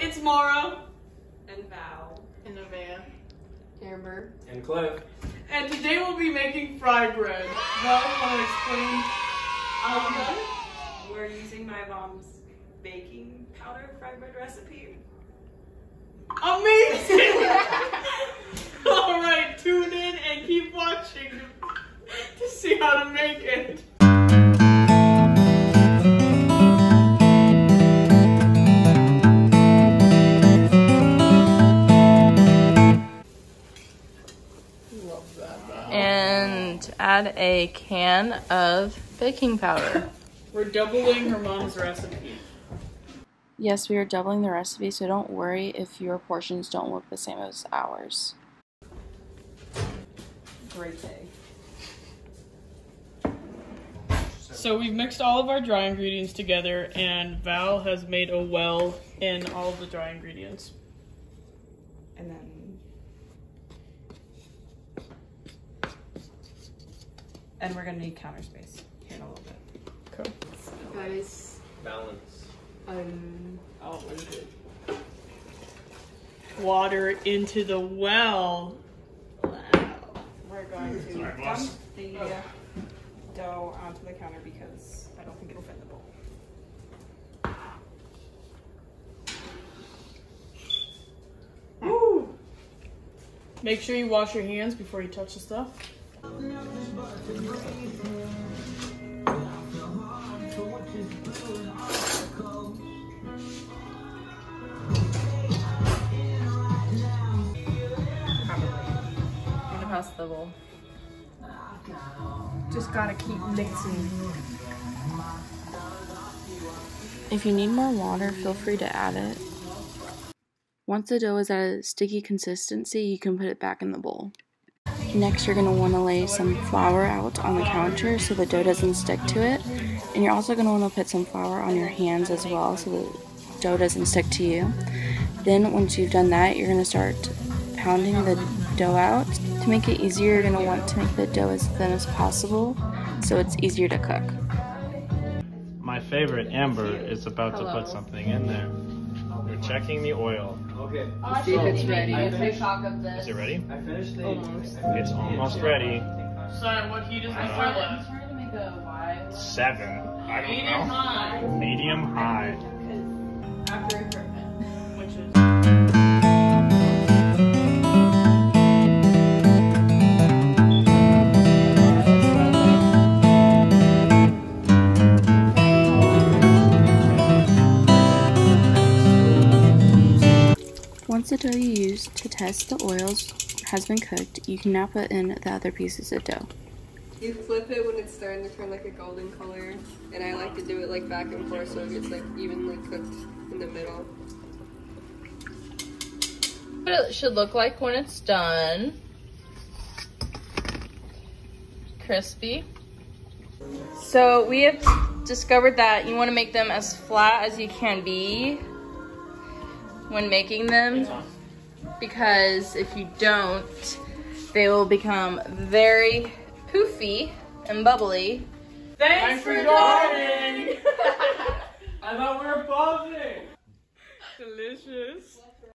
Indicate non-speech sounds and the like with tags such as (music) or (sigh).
it's Mara. And Val. And Nevaeh. Amber. And Cliff. And today we'll be making fry bread. Val, want to explain how we're using my mom's baking powder fry bread recipe. Amazing! (laughs) (laughs) Alright, tune in and keep watching to see how to make it. And add a can of baking powder. We're doubling her mom's recipe. Yes, we are doubling the recipe, so don't worry if your portions don't look the same as ours. Great day. So we've mixed all of our dry ingredients together and Val has made a well in all of the dry ingredients. And then And we're gonna need counter space here in a little bit. Cool. Guys, Balance. um, Oh, Water into the well. We're going to Sorry, dump boss. the uh, dough onto the counter because I don't think it'll fit in the bowl. Make sure you wash your hands before you touch the stuff. I'm the bowl. Just gotta keep mixing. If you need more water, feel free to add it. Once the dough is at a sticky consistency, you can put it back in the bowl. Next, you're going to want to lay some flour out on the counter so the dough doesn't stick to it. And you're also going to want to put some flour on your hands as well so the dough doesn't stick to you. Then, once you've done that, you're going to start pounding the dough out. To make it easier, you're going to want to make the dough as thin as possible so it's easier to cook. My favorite, Amber, is about to put something in there. We're checking the oil. Okay. see if it's ready. Is it ready? I finished the. Almost. It's almost ready. So what heat is the uh, fry left? trying to make a wide Seven. I don't Medium know. high. Medium high. after the dough you used to test the oils has been cooked, you can now put in the other pieces of dough. You flip it when it's starting to turn like a golden color, and I like to do it like back and forth so it gets like evenly cooked in the middle. What it should look like when it's done. Crispy. So we have discovered that you want to make them as flat as you can be when making them because if you don't, they will become very poofy and bubbly. Thanks for joining! (laughs) I thought we were pausing. Delicious.